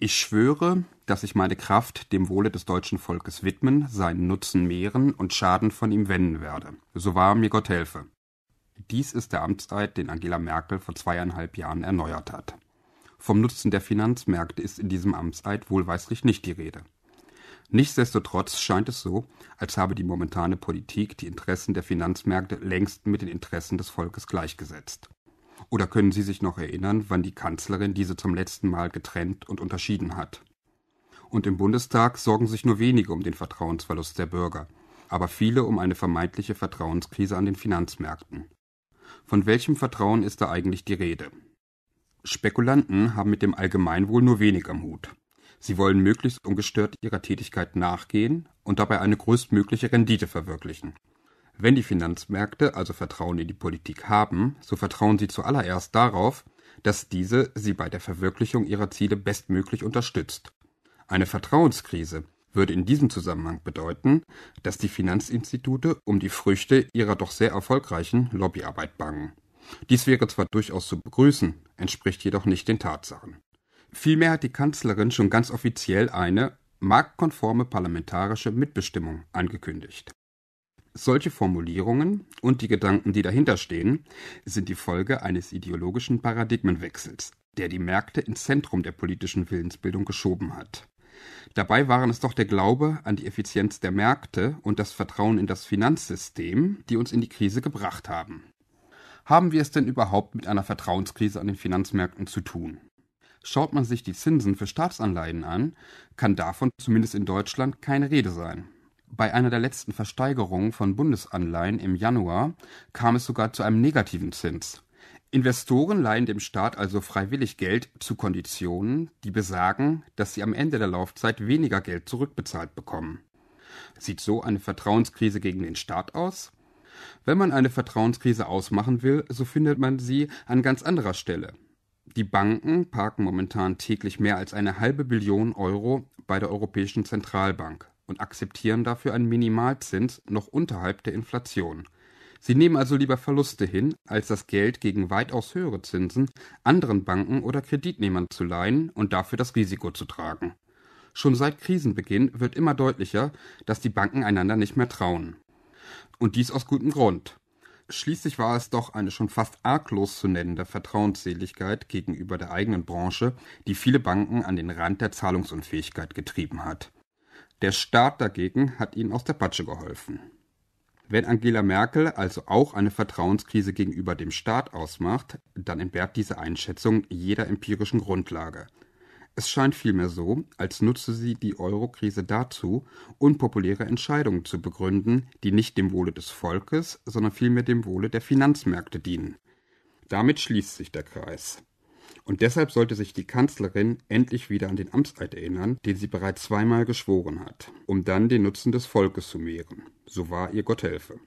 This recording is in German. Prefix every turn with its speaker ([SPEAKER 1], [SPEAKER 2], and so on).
[SPEAKER 1] Ich schwöre, dass ich meine Kraft dem Wohle des deutschen Volkes widmen, seinen Nutzen mehren und Schaden von ihm wenden werde. So wahr mir Gott helfe. Dies ist der Amtseid, den Angela Merkel vor zweieinhalb Jahren erneuert hat. Vom Nutzen der Finanzmärkte ist in diesem Amtseid wohlweislich nicht die Rede. Nichtsdestotrotz scheint es so, als habe die momentane Politik die Interessen der Finanzmärkte längst mit den Interessen des Volkes gleichgesetzt. Oder können Sie sich noch erinnern, wann die Kanzlerin diese zum letzten Mal getrennt und unterschieden hat? Und im Bundestag sorgen sich nur wenige um den Vertrauensverlust der Bürger, aber viele um eine vermeintliche Vertrauenskrise an den Finanzmärkten. Von welchem Vertrauen ist da eigentlich die Rede? Spekulanten haben mit dem Allgemeinwohl nur wenig am Hut. Sie wollen möglichst ungestört ihrer Tätigkeit nachgehen und dabei eine größtmögliche Rendite verwirklichen. Wenn die Finanzmärkte also Vertrauen in die Politik haben, so vertrauen sie zuallererst darauf, dass diese sie bei der Verwirklichung ihrer Ziele bestmöglich unterstützt. Eine Vertrauenskrise würde in diesem Zusammenhang bedeuten, dass die Finanzinstitute um die Früchte ihrer doch sehr erfolgreichen Lobbyarbeit bangen. Dies wäre zwar durchaus zu begrüßen, entspricht jedoch nicht den Tatsachen. Vielmehr hat die Kanzlerin schon ganz offiziell eine marktkonforme parlamentarische Mitbestimmung angekündigt. Solche Formulierungen und die Gedanken, die dahinter stehen, sind die Folge eines ideologischen Paradigmenwechsels, der die Märkte ins Zentrum der politischen Willensbildung geschoben hat. Dabei waren es doch der Glaube an die Effizienz der Märkte und das Vertrauen in das Finanzsystem, die uns in die Krise gebracht haben. Haben wir es denn überhaupt mit einer Vertrauenskrise an den Finanzmärkten zu tun? Schaut man sich die Zinsen für Staatsanleihen an, kann davon zumindest in Deutschland keine Rede sein. Bei einer der letzten Versteigerungen von Bundesanleihen im Januar kam es sogar zu einem negativen Zins. Investoren leihen dem Staat also freiwillig Geld zu Konditionen, die besagen, dass sie am Ende der Laufzeit weniger Geld zurückbezahlt bekommen. Sieht so eine Vertrauenskrise gegen den Staat aus? Wenn man eine Vertrauenskrise ausmachen will, so findet man sie an ganz anderer Stelle. Die Banken parken momentan täglich mehr als eine halbe Billion Euro bei der Europäischen Zentralbank und akzeptieren dafür einen Minimalzins noch unterhalb der Inflation. Sie nehmen also lieber Verluste hin, als das Geld gegen weitaus höhere Zinsen anderen Banken oder Kreditnehmern zu leihen und dafür das Risiko zu tragen. Schon seit Krisenbeginn wird immer deutlicher, dass die Banken einander nicht mehr trauen. Und dies aus gutem Grund. Schließlich war es doch eine schon fast arglos zu nennende Vertrauensseligkeit gegenüber der eigenen Branche, die viele Banken an den Rand der Zahlungsunfähigkeit getrieben hat. Der Staat dagegen hat ihnen aus der Patsche geholfen. Wenn Angela Merkel also auch eine Vertrauenskrise gegenüber dem Staat ausmacht, dann entbehrt diese Einschätzung jeder empirischen Grundlage. Es scheint vielmehr so, als nutze sie die Euro-Krise dazu, unpopuläre Entscheidungen zu begründen, die nicht dem Wohle des Volkes, sondern vielmehr dem Wohle der Finanzmärkte dienen. Damit schließt sich der Kreis. Und deshalb sollte sich die Kanzlerin endlich wieder an den Amtseid erinnern, den sie bereits zweimal geschworen hat, um dann den Nutzen des Volkes zu mehren. So wahr ihr Gott helfe.